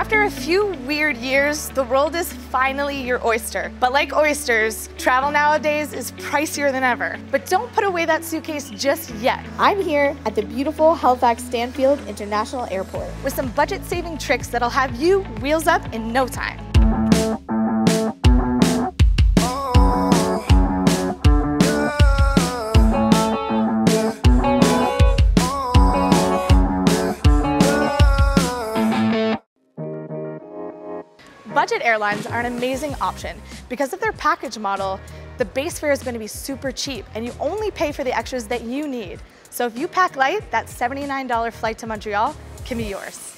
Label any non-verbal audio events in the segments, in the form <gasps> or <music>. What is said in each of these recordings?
After a few weird years, the world is finally your oyster. But like oysters, travel nowadays is pricier than ever. But don't put away that suitcase just yet. I'm here at the beautiful Halifax Stanfield International Airport with some budget saving tricks that'll have you wheels up in no time. Budget airlines are an amazing option. Because of their package model, the base fare is going to be super cheap and you only pay for the extras that you need. So if you pack light, that $79 flight to Montreal can be yours.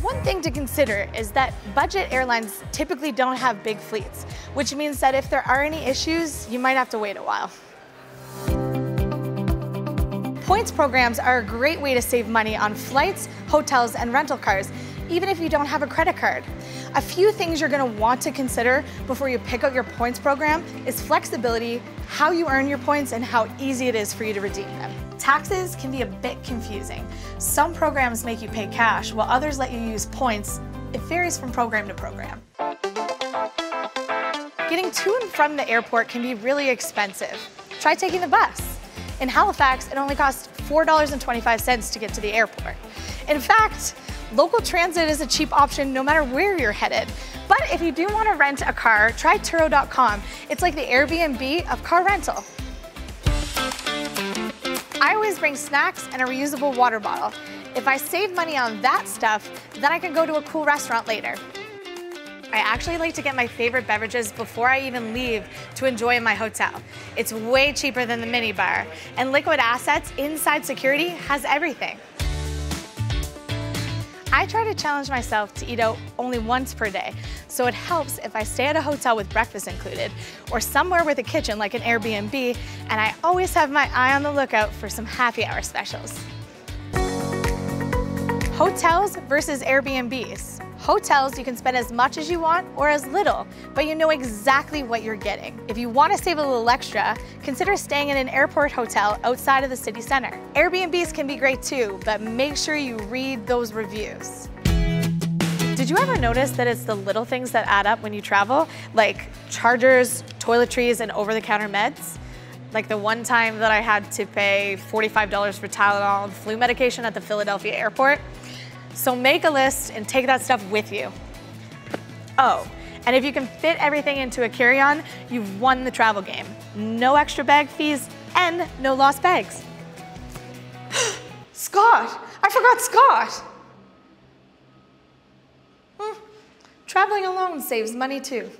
One thing to consider is that budget airlines typically don't have big fleets, which means that if there are any issues, you might have to wait a while. Points programs are a great way to save money on flights, hotels, and rental cars, even if you don't have a credit card. A few things you're gonna want to consider before you pick out your points program is flexibility, how you earn your points, and how easy it is for you to redeem them. Taxes can be a bit confusing. Some programs make you pay cash, while others let you use points. It varies from program to program. Getting to and from the airport can be really expensive. Try taking the bus. In Halifax, it only costs $4.25 to get to the airport. In fact, Local transit is a cheap option no matter where you're headed. But if you do want to rent a car, try Turo.com. It's like the Airbnb of car rental. I always bring snacks and a reusable water bottle. If I save money on that stuff, then I can go to a cool restaurant later. I actually like to get my favorite beverages before I even leave to enjoy in my hotel. It's way cheaper than the minibar, and Liquid Assets inside security has everything. I try to challenge myself to eat out only once per day, so it helps if I stay at a hotel with breakfast included, or somewhere with a kitchen like an Airbnb, and I always have my eye on the lookout for some happy hour specials. Hotels versus Airbnbs. Hotels, you can spend as much as you want or as little, but you know exactly what you're getting. If you want to save a little extra, consider staying in an airport hotel outside of the city center. Airbnbs can be great too, but make sure you read those reviews. Did you ever notice that it's the little things that add up when you travel? Like chargers, toiletries, and over-the-counter meds? Like the one time that I had to pay $45 for Tylenol and flu medication at the Philadelphia airport. So make a list and take that stuff with you. Oh, and if you can fit everything into a carry-on, you've won the travel game. No extra bag fees and no lost bags. <gasps> Scott! I forgot Scott! Hmm. Traveling alone saves money too.